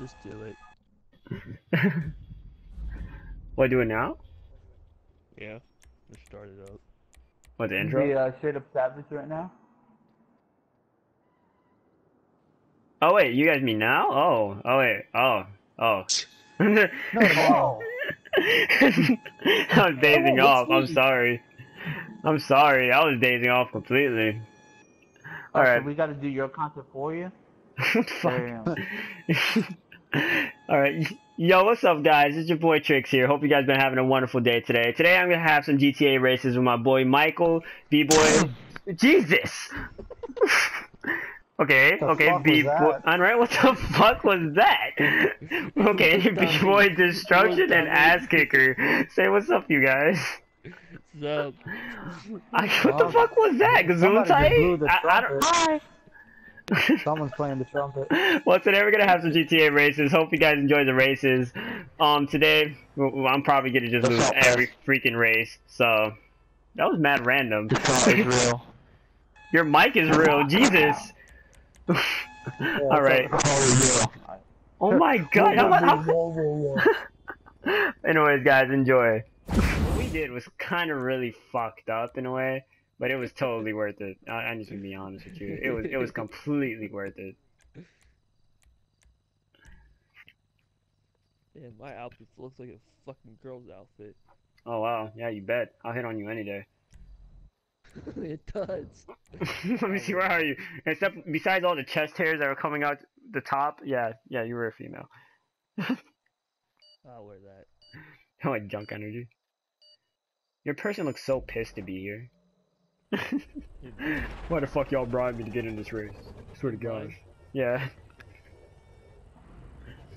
Just do it. what, do it now? Yeah. Just start it up. What, the intro? The uh, straight up savage right now. Oh, wait, you guys mean now? Oh, oh, wait, oh, oh. No, I was dazing Oh, off. I'm sorry. I'm sorry. I was dazing off completely. Oh, Alright. so we got to do your content for you. What the fuck? Damn. Alright. Yo, what's up, guys? It's your boy Tricks here. Hope you guys been having a wonderful day today. Today I'm gonna have some GTA races with my boy Michael, B-Boy. Jesus! okay, The okay, B-Boy. that? Alright, what the fuck was that? okay, B-Boy Destruction and Ass Kicker. Say what's up, you guys. So, I, what the fuck was that? somebody just blew Gesundheit? the I, I don't. trumpet. Someone's playing the trumpet. well, today we're gonna have some GTA races. Hope you guys enjoy the races. Um, today I'm probably gonna just lose every freaking race. So that was mad random. Real. Your mic is real, Jesus. All right. Oh Oh my God. How, how. Anyways, guys, enjoy. What we did was kind of really fucked up in a way, but it was totally worth it. I, I'm just gonna be honest with you. It was it was completely worth it. yeah, my outfit looks like a fucking girl's outfit. Oh wow, yeah, you bet. I'll hit on you any day. it does. Let me see. Where are you? Except besides all the chest hairs that are coming out the top. Yeah, yeah, you were a female. I'll wear that. Oh, like junk energy. Your person looks so pissed to be here. Why the fuck y'all brought me to get in this race? Swear to gosh. Yeah.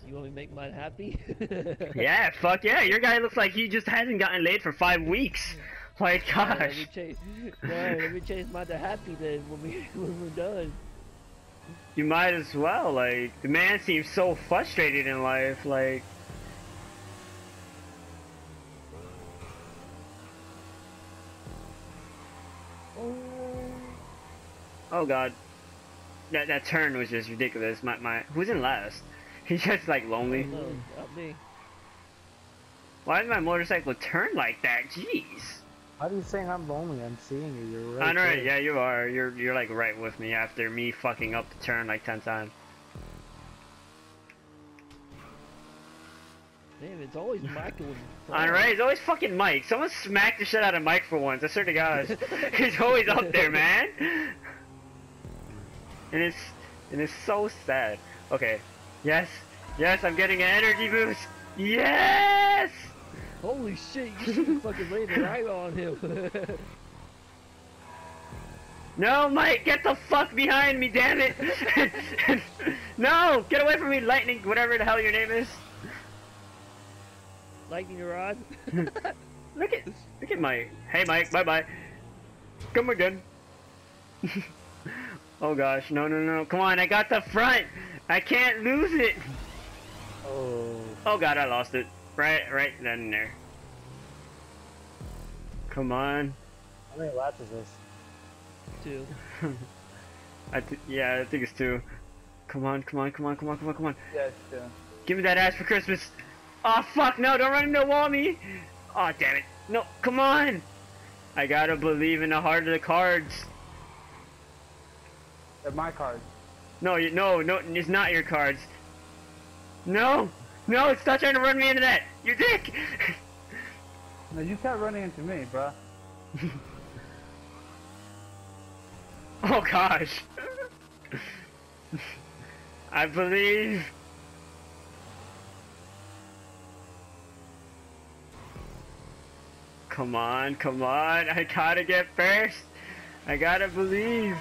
You want me to make mine happy? Yeah, fuck yeah. Your guy looks like he just hasn't gotten laid for five weeks. Like, Alright, let me gosh. change. Let me change mine to happy then when we when we're done. You might as well. Like, the man seems so frustrated in life. Like, oh god. That that turn was just ridiculous. My my who's in last? He's just like lonely. Oh, no. Why did my motorcycle turn like that? Jeez. How are you saying I'm lonely? I'm seeing you. You're right. I know, right? Yeah, you are. You're you're like right with me after me fucking up the turn like ten times. Damn, it's always Mike. when you right, it's always fucking Mike. Someone smacked the shit out of Mike for once. I swear to God, he's always up there, man. And it's and it's so sad. Okay, yes, yes, I'm getting an energy boost. Yes. Holy shit, you should have fucking laid it right on him. No, Mike, get the fuck behind me, damn it! no, get away from me, lightning, whatever the hell your name is. Lightning rod. Look at look at Mike. Hey Mike, bye bye. Come again. Oh gosh, no no no. Come on, I got the front. I can't lose it. Oh. Oh god, I lost it. Right right then and there. Come on. How many laps is this? Two. I th yeah, I think it's two. Come on, come on, come on, come on, come on, come on. Yeah, it's true. Give me that ass for Christmas. Oh fuck no, don't run into a wall me. Oh damn it. No, come on. I gotta believe in the heart of the cards. They're my cards. No, you, no, no, it's not your cards. No, no, stop trying to run me into that. You dick. No, you kept running into me, bruh. oh gosh. I believe. Come on, come on. I gotta get first. I gotta believe.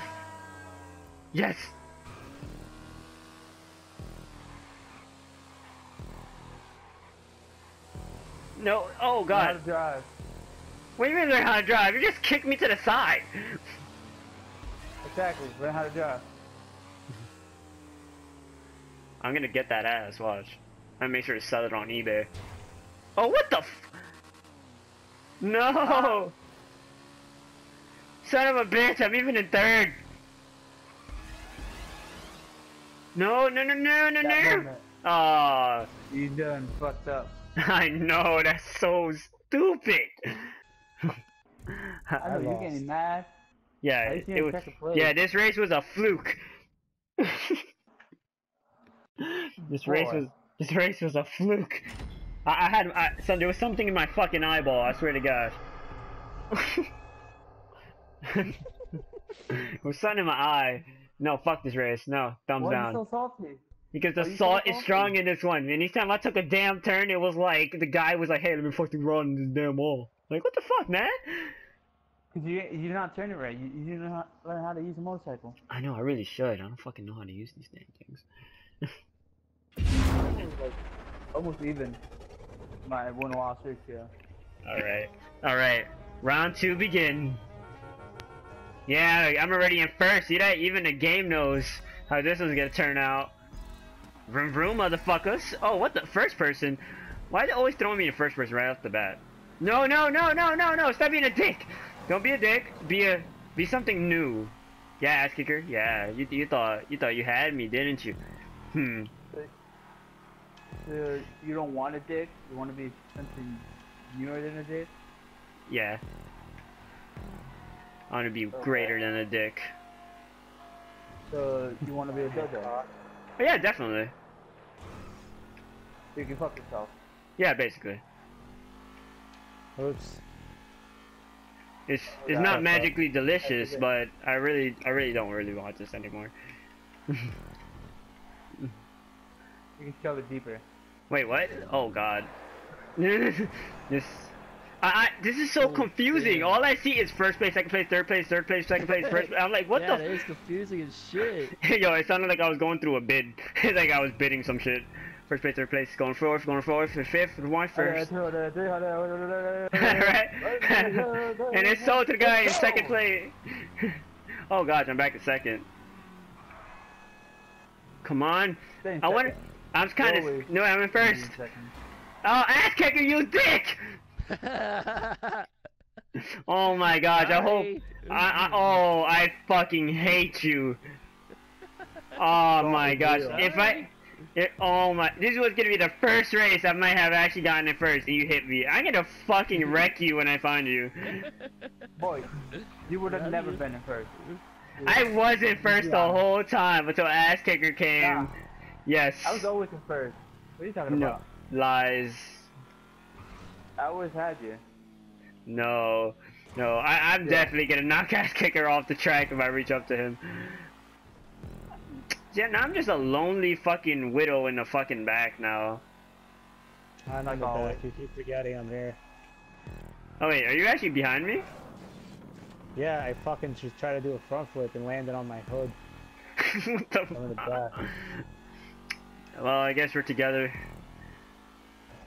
Yes. No. Oh Know How to drive. What do you mean learn how to drive? You just kicked me to the side. Exactly. Learn how to drive. I'm gonna get that ass, watch. I make sure to sell it on eBay. Oh, what the f- No! Ah. Son of a bitch, I'm even in third! No, no, no, no, no, no! moment. Ah, You done fucked up. I know that's so stupid. I know you're getting mad. yeah, I it, was. Yeah, this race was a fluke. this race was. This race was a fluke. I, I had. I, so there was something in my fucking eyeball. I swear to God. there was something in my eye. No, fuck this race. No, thumbs Why down. you so salty? Because the you so salt is strong in this one. And each time I took a damn turn, it was like the guy was like, "Hey, let me fucking run this damn wall." Like, what the fuck, man? Cause you you're not turning right. You you didn't know how, learn how to use a motorcycle. I know, I really should. I don't fucking know how to use these damn things. Like, almost even. My one while search yeah. All right, all right. Round two begin. Yeah, I'm already in first. See that? Even the game knows how this one's gonna turn out. Vroom vroom, motherfuckers. Oh, what the first person? Why are they always throwing me in first person right off the bat? No, no, no, no, no, no! Stop being a dick. Don't be a dick. Be a be something new. Yeah, ass kicker. Yeah, you you thought you thought you had me, didn't you? Hmm. So you don't want a dick. You want to be something newer than a dick. Yeah. I want to be greater than a dick. So you want to be a dildo. But oh, yeah, definitely. So you can fuck yourself. Yeah, basically. Oops. It's oh, it's not but- magically delicious, but I really I really don't really want this anymore. You can shove it deeper. Wait, what? Oh god. this I, I this is so Oh, confusing. damn. All I see is first place, second place, third place, third place, second place, first. I'm like, what yeah, the? that is confusing as shit. Yo, it sounded like I was going through a bid. like I was bidding some shit. First place, third place, going fourth, going fourth, fifth, one first. right? and it's sold to the guy in second place. oh gosh, I'm back to second. Come on. I want. I'm kind of. No, I'm in first. Oh, ass kicker, you dick! Oh my gosh, I hope. I, I, oh, I fucking hate you. Oh my gosh, if I. It, oh my, this was gonna be the first race I might have actually gotten it first, and you hit me. I'm gonna fucking wreck you when I find you. Boy, you would have never been in first. I wasn't first the whole time until ass kicker came. Nah. Yes. I was always in first. What are you talking No. about? Lies. I always had you. No. No, I, I'm Yeah. definitely gonna knock ass kicker off the track if I reach up to him. Yeah, now I'm just a lonely fucking widow in the fucking back now. I'm Like in the always. back. You keep forgetting I'm here. Oh wait, are you actually behind me? Yeah, I fucking just tried to do a front flip and landed on my hood. what the I'm in the back. Well, I guess we're together.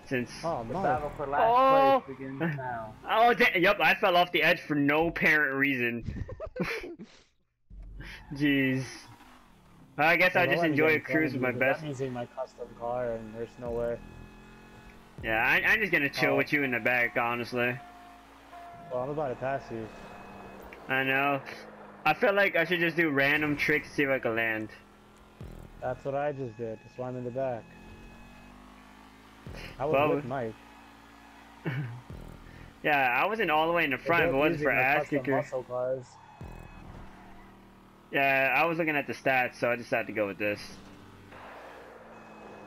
Since. Oh The battle for last Oh. place begins now. Oh, da- yep, I fell off the edge for no apparent reason. Jeez. I guess I'll just enjoy a cruise with my best. I'm using my custom car and there's nowhere. Yeah, I, I'm just gonna chill Oh. with you in the back, honestly. Well, I'm about to pass you. I know. I feel like I should just do random tricks to see if I can land. That's what I just did. That's why I'm in the back. I was Well, with Mike. Yeah, I wasn't all the way in the front if it wasn't for using the ass custom kicker. muscle cars. Yeah, I was looking at the stats, so I decided to go with this.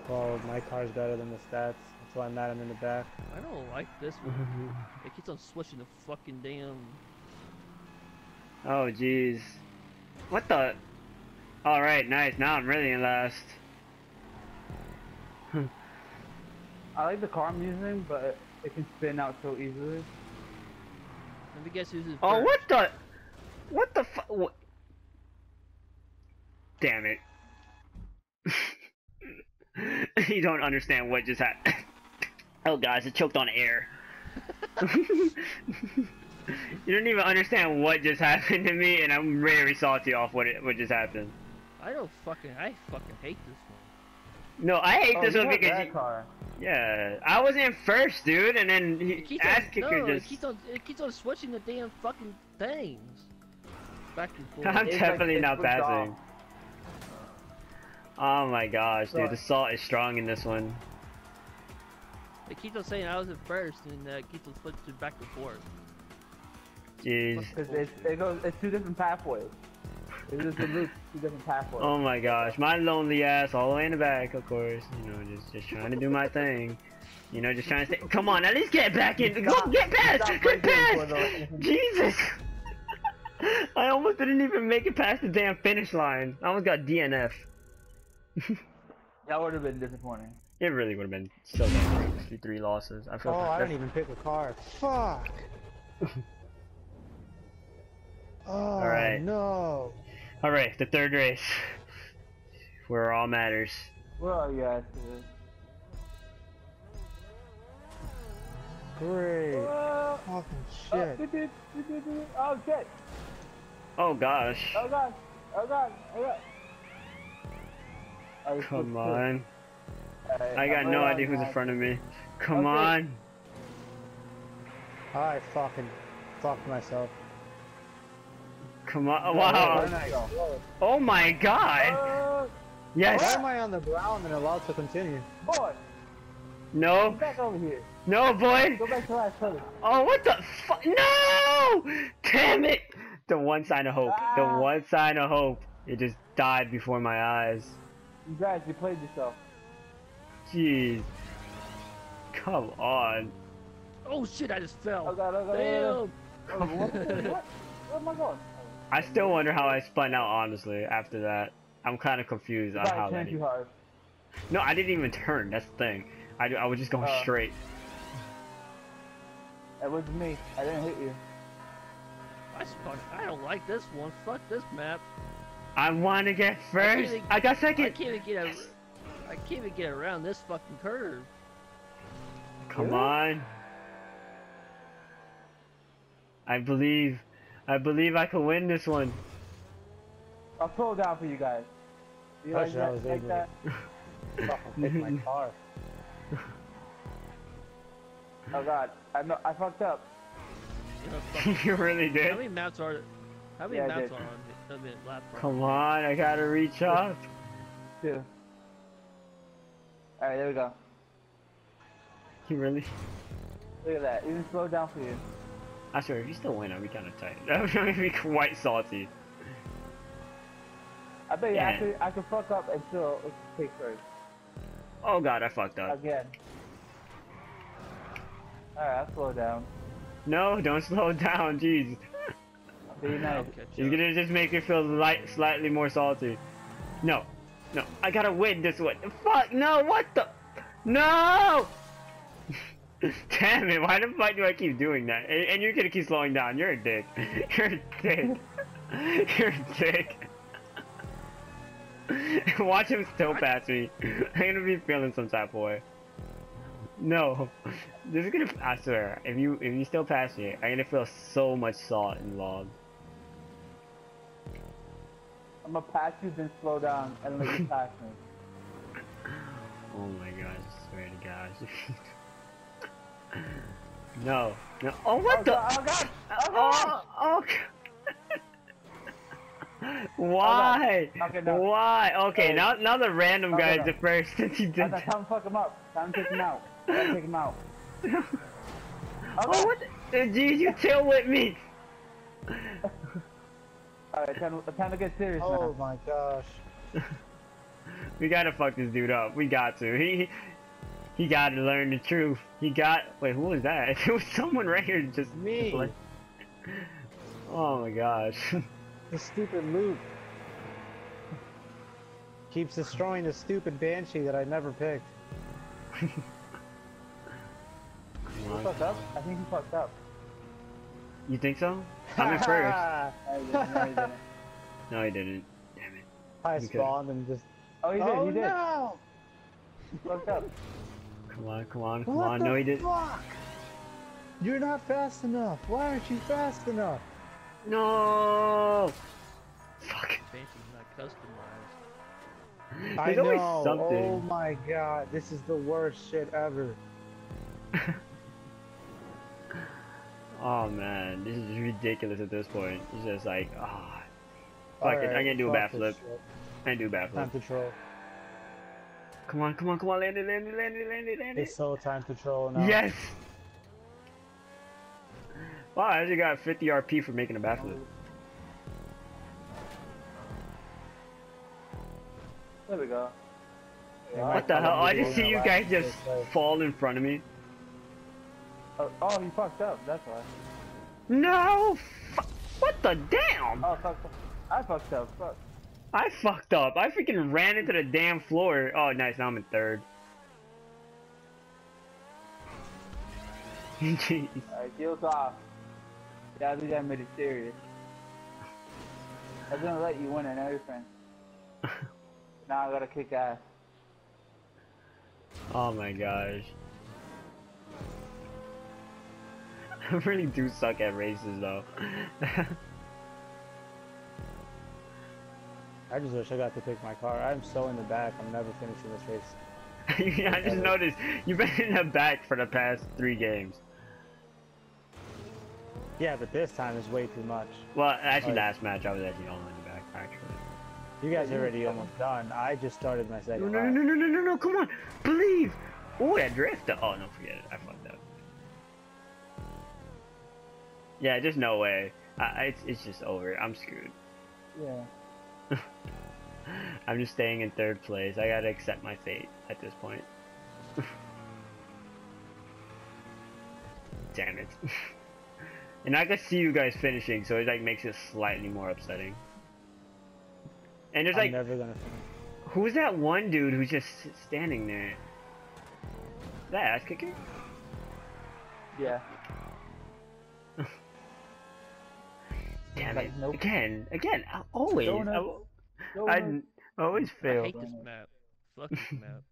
Well, my car's better than the stats. That's why I'm mad I'm in the back. I don't like this one. It keeps on switching the fucking damn. Oh, jeez. What the? Alright, nice. Now I'm really in last. I like the car I'm using, but it can spin out so easily. Let me guess who's in Oh, what the? What the fu- what? Damn it. you don't understand what just happened. oh, guys, it choked on air. you don't even understand what just happened to me, and I'm very salty off what it, what just happened. I don't fucking. I fucking hate this one. No, I hate Oh, this you one have because that you- car. Yeah, I was in first, dude, and then he, keeps ass on, kicker no, just. it keeps on. It keeps on switching the damn fucking things. Back and forth. I'm It's definitely six not weeks passing. off. Oh my gosh, dude, the salt is strong in this one. They keep on saying I was in first, and uh, keeps on switching back and forth. Jeez. Because it's, it goes, it's two different pathways. It's just a loop, two different pathways. Oh my gosh, my lonely ass all the way in the back, of course. You know, just just trying to do my thing. You know, just trying to stay. Come on, at least get back in. Go, get past, get past. Jesus. I almost didn't even make it past the damn finish line. I almost got DNF. That would have been disappointing. It really would have been so crazy. Three losses. I feel. Oh, I didn't even pick a car. Fuck. oh right. no. All right, the third race, where all matters. Where are you guys? dude? Great. Oh, Fucking oh, shit. did, did, did, did, did. oh shit! Oh gosh. Oh god! Oh god! Oh god! Oh, Come on. too. I got I'm no right idea who's in front of me. Come Okay. on. I fucking fucked myself. Come on. Wow. did I go? Oh my god. Uh, Why am I on the ground and allowed to continue? boy, No. get back over here. No, boy. Go back to last place. Oh, what the fuck? No! Damn it! The one sign of hope. The Ah. one sign of hope. It just died before my eyes. You guys, you played yourself. Jeez. Come on. Oh shit! I just Oh fell. god! Oh god! Damn. Oh, god. what? what? Where am I going? I still wonder how I spun out, honestly, after that. I'm kind of confused You on how that too hard. No, I didn't even turn. That's the thing. I, I was just going Uh. straight. That was me. I didn't hit you. I spun. I don't like this one. Fuck this map. I want to get first. even- I got second. I second. can't even get a. I can't even get around this fucking curve. Come Really? on. I believe. I believe I can win this one. I'll slow down for you guys. You I like I that? was like able. that? Fucking pick my car. Oh god! I know. I fucked up. You know, fuck- you really how did? many maps are? How many Yeah, maps are on the, on the lap? Come on, I gotta reach up. Two. All right, there we go. You really? Look at that. Even slow down for you. I swear, if you still win, I'll be kind of tight. That would be quite salty. I bet you Yeah. I could I could fuck up and still take first Oh god, I fucked up. again. All right, I'll slow down. No, don't slow down, jeez. Be I'll nice. catch You're gonna just make it feel light, slightly more salty. No, no, I gotta win this one. Fuck, no, what the? No! Damn it, why the fuck do I keep doing that? And, and you're gonna keep slowing down. You're a dick. You're a dick. you're a dick. Watch him still pass me. I'm gonna be feeling some type of way. No, this is gonna. I swear, if you if you still pass me, I'm gonna feel so much salt and log. I'm gonna pass you, then slow down, and let you pass me. Oh my gosh, I swear to gosh. No, no. Oh, what oh, the? God, oh god! Oh god! Oh, oh. Why? Okay, no. Why? Okay, Hey. now now the random Okay, guy's no. the first since he did thought, time to fuck him up. Time to take him out. Time to take him out. Oh, Oh, what? The, dude, you tail whip me. Alright, time, to- time to get serious Oh now. my gosh. We gotta fuck this dude up. We got to. He he got to learn the truth. He got. Wait, who was that? It was someone right here just Me. like- Oh my gosh. The stupid loop. Keeps destroying the stupid banshee that I never picked. He fucked up? I think he fucked up. You think so? I'm in first. No, he didn't. No, he didn't. No, he didn't. Damn it. I Okay. spawned and just. Oh, he did. oh he did. no! He fucked up. Come on, come on, come What on. the No, he didn't. fuck? You're not fast enough. Why aren't you fast enough? No. Fuck. Banshee's not customized. I know. something. Oh my god, this is the worst shit ever. Oh man, this is ridiculous at this point. It's just like, ah, fuck it. I'm gonna do a backflip. I'm gonna do a Time backflip. to troll. Come on, come on, come on, land it, land it, land it, land it, land it. It's so time control now. Yes! Wow, I actually got 50 RP for making a backflip. There we go. Yeah, What the hell? I just see you guys just That's fall in front of me. Oh, oh, he fucked up. That's why. No! Fu- what the damn? Oh, fuck. fuck. I fucked up. Fuck. I fucked up. I freaking ran into the damn floor. Oh, nice. Now I'm in third. Jeez. Alright, deals off. Yeah, I think I made it serious. I was gonna let you win and everything. Now I gotta kick ass. Oh my gosh. I really do suck at races though. I just wish I got to pick my car. I'm so in the back. I'm never finishing this race. yeah, I just noticed you've been in the back for the past three games. Yeah, but this time is way too much. Well, actually, Oh, last match I was actually all in the back actually. You guys are already almost done. I just started my second no, no, no, no, no, no, no! Come on, believe. Oh, that drift! Oh no, forget it. I fucked up. Yeah, just no way. I, I- it's it's just over. I'm screwed. Yeah. I'm just staying in third place. I gotta accept my fate at this point. Damn it. and I can see you guys finishing, so it like makes it slightly more upsetting. And there's I'm like, never gonna finish. who's that one dude who's just standing there? That ass kicker? Yeah. Damn Like, it! nope. Again, again, I- always. Donut. I, Go I, on. I always fail. hate this map. Fuck this map.